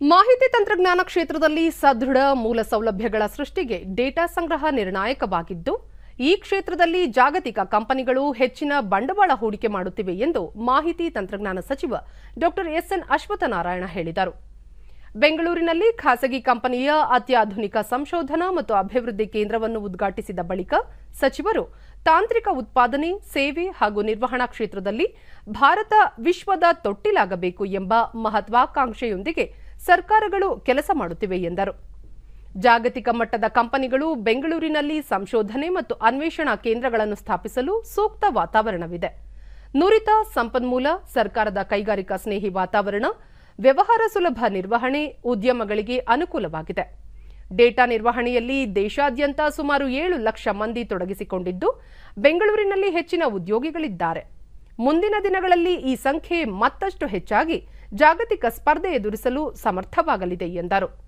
ಮಾಹಿತಿ ತಂತ್ರಜ್ಞಾನ ಕ್ಷೇತ್ರದಲ್ಲಿ ಸದೃಢ ಮೂಲ ಸೌಲಭ್ಯಗಳ ಸೃಷ್ಟಿಗೆ ಡೇಟಾ ಸಂಗ್ರಹ ನಿರ್ಣಾಯಕವಾಗಿದ್ದು, ಈ ಕ್ಷೇತ್ರದಲ್ಲಿ ಜಾಗತಿಕ ಕಂಪನಿಗಳು ಹೆಚ್ಚಿನ ಬಂಡವಾಳ ಹೂಡಿಕೆ ಮಾಡುತ್ತಿವೆ ಎಂದು ಮಾಹಿತಿ ತಂತ್ರಜ್ಞಾನ ಸಚಿವ ಡಾಕ್ಟರ್ ಎಸ್ಎನ್ ಅಶ್ವತ್ಥನಾರಾಯಣ ಹೇಳಿದರು. ಬೆಂಗಳೂರಿನಲ್ಲಿ ಖಾಸಗಿ ಕಂಪನಿಯ ಅತ್ಯಾಧುನಿಕ ಸಂಶೋಧನಾ ಮತ್ತು ಅಭಿವೃದ್ಧಿ ಕೇಂದ್ರವನ್ನು ಉದ್ಘಾಟಿಸಿದ ಬಳಿಕ ಸಚಿವರು, ತಾಂತ್ರಿಕ ಉತ್ಪಾದನೆ, ಸೇವೆ ಹಾಗೂ ನಿರ್ವಹಣಾ ಕ್ಷೇತ್ರದಲ್ಲಿ ಭಾರತ ವಿಶ್ವದ ತೊಟ್ಟಿಲಾಗಬೇಕು ಎಂಬ ಮಹತ್ವಾಕಾಂಕ್ಷೆಯೊಂದಿಗೆ ಸರ್ಕಾರಗಳು ಕೆಲಸ ಮಾಡುತ್ತಿವೆ ಎಂದರು. ಜಾಗತಿಕ ಮಟ್ಟದ ಕಂಪನಿಗಳು ಬೆಂಗಳೂರಿನಲ್ಲಿ ಸಂಶೋಧನೆ ಮತ್ತು ಅನ್ವೇಷಣಾ ಕೇಂದ್ರಗಳನ್ನು ಸ್ಥಾಪಿಸಲು ಸೂಕ್ತ ವಾತಾವರಣವಿದೆ. ನುರಿತ, ಸಂಪನ್ಮೂಲ, ಸರ್ಕಾರದ ಕೈಗಾರಿಕಾ ಸ್ನೇಹಿ ವಾತಾವರಣ, ವ್ಯವಹಾರ ಸುಲಭ ನಿರ್ವಹಣೆ ಉದ್ಯಮಗಳಿಗೆ ಅನುಕೂಲವಾಗಿದೆ. ಡೇಟಾ ನಿರ್ವಹಣೆಯಲ್ಲಿ ದೇಶಾದ್ಯಂತ ಸುಮಾರು ಏಳು ಲಕ್ಷ ಮಂದಿ ತೊಡಗಿಸಿಕೊಂಡಿದ್ದು, ಬೆಂಗಳೂರಿನಲ್ಲಿ ಹೆಚ್ಚಿನ ಉದ್ಯೋಗಿಗಳಿದ್ದಾರೆ. ಮುಂದಿನ ದಿನಗಳಲ್ಲಿ ಈ ಸಂಖ್ಯೆ ಮತ್ತಷ್ಟು ಹೆಚ್ಚಾಗಿ ಜಾಗತಿಕ ಸ್ಪರ್ಧೆ ಎದುರಿಸಲು ಸಮರ್ಥವಾಗಲಿದೆ ಎಂದರು.